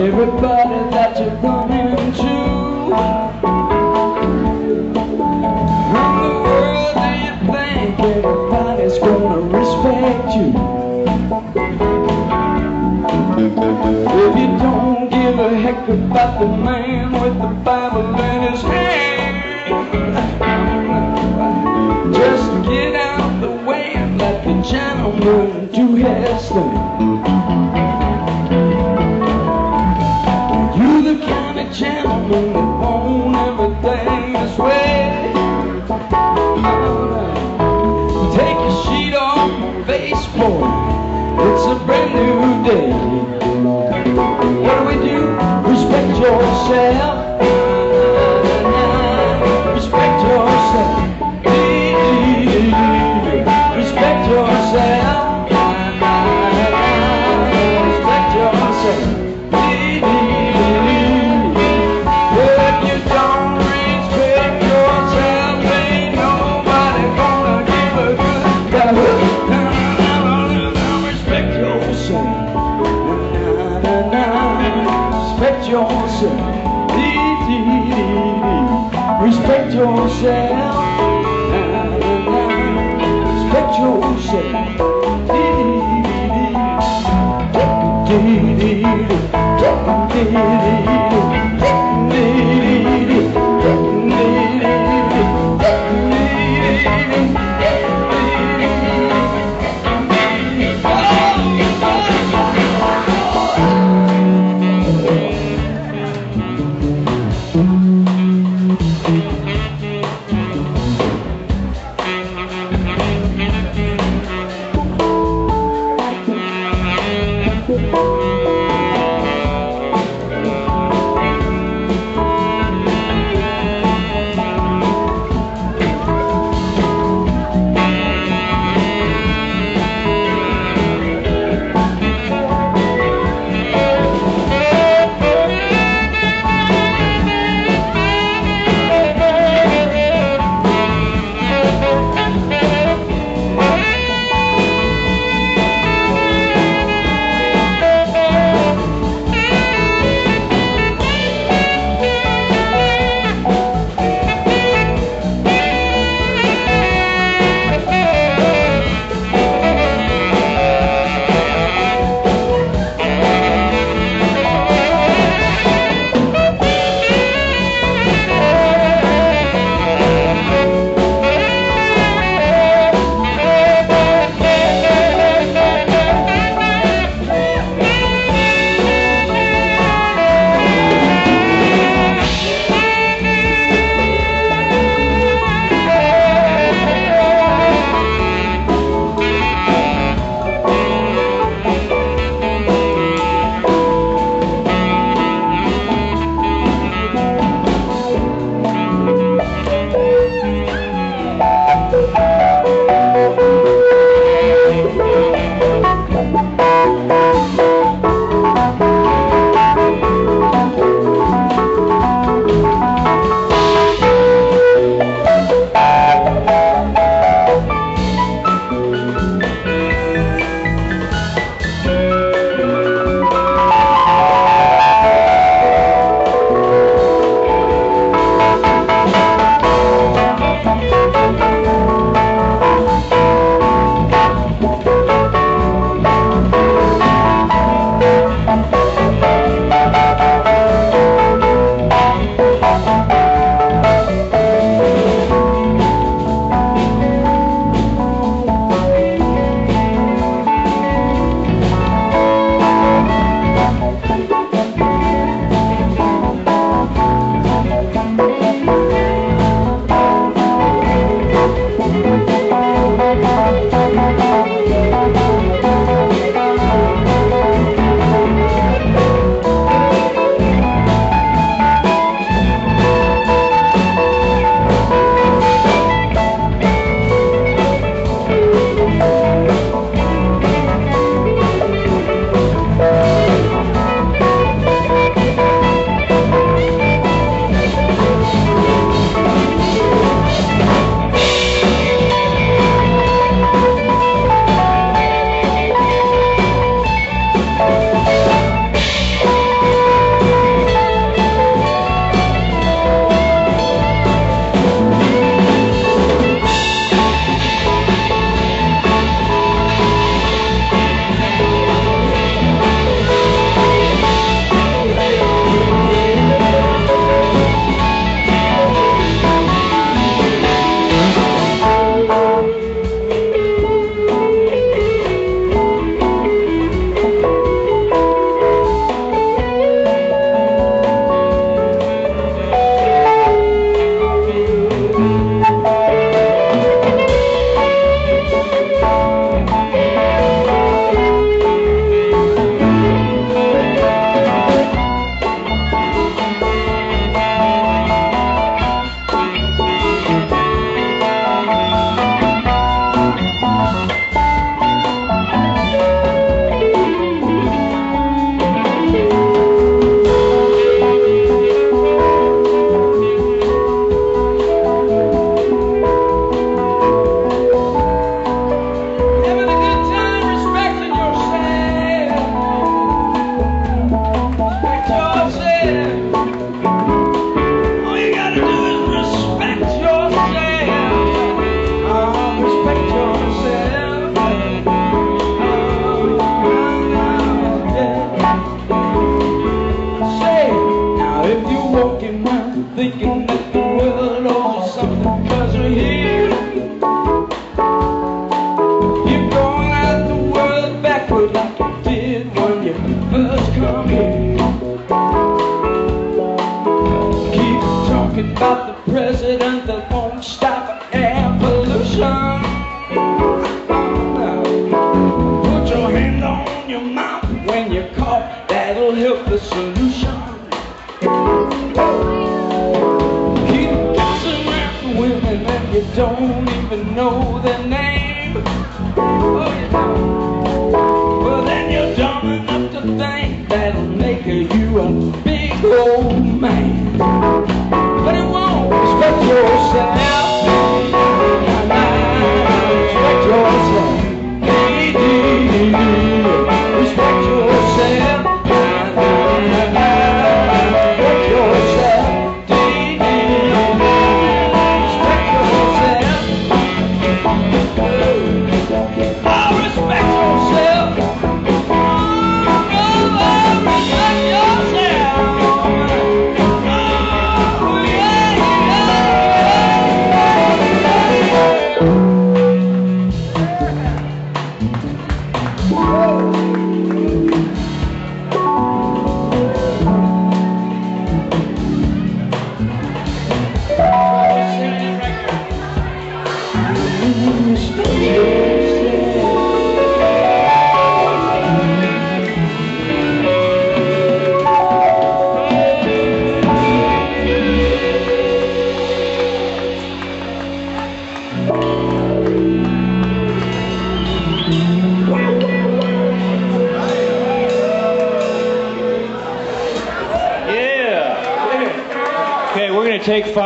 everybody that you run into. In the world, do you think everybody's gonna respect you? If you don't give a heck about the man with the Bible in his hand, just get out the way and let the gentleman do his thing. Respect take five.